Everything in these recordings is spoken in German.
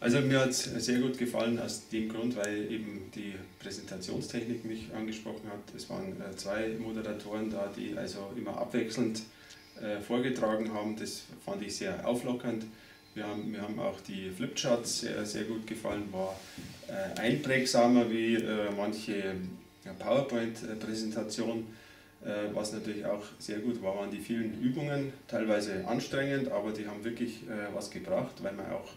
Also mir hat es sehr gut gefallen aus dem Grund, weil eben die Präsentationstechnik mich angesprochen hat. Es waren äh, zwei Moderatoren da, die also immer abwechselnd äh, vorgetragen haben. Das fand ich sehr auflockernd. Wir haben, mir haben auch die Flipcharts sehr, sehr gut gefallen, war äh, einprägsamer wie manche PowerPoint-Präsentation. Was natürlich auch sehr gut war, waren die vielen Übungen, teilweise anstrengend, aber die haben wirklich was gebracht, weil man auch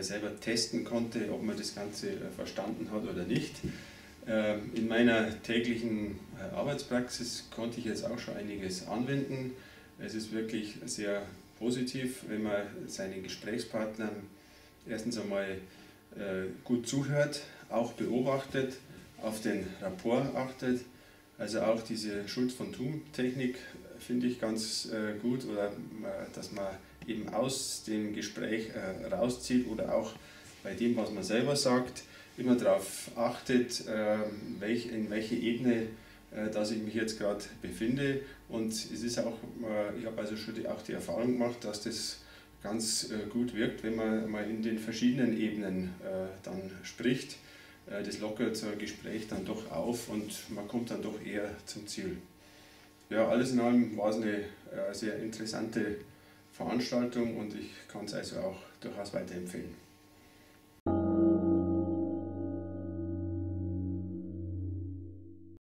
selber testen konnte, ob man das Ganze äh, verstanden hat oder nicht. Ähm, in meiner täglichen äh, Arbeitspraxis konnte ich jetzt auch schon einiges anwenden. Es ist wirklich sehr positiv, wenn man seinen Gesprächspartnern erstens einmal gut zuhört, auch beobachtet, auf den Rapport achtet. Also auch diese Schuld von Tum-Technik finde ich ganz gut, oder dass man eben aus dem Gespräch äh, rauszieht oder auch bei dem, was man selber sagt, immer darauf achtet, äh, welch, in welche Ebene äh, dass ich mich jetzt gerade befinde. Und es ist auch, äh, ich habe also schon die, auch die Erfahrung gemacht, dass das ganz äh, gut wirkt, wenn man mal in den verschiedenen Ebenen äh, dann spricht. Das lockert so ein Gespräch dann doch auf und man kommt dann doch eher zum Ziel. Ja, alles in allem war es eine sehr interessante Veranstaltung und ich kann es also auch durchaus weiterempfehlen.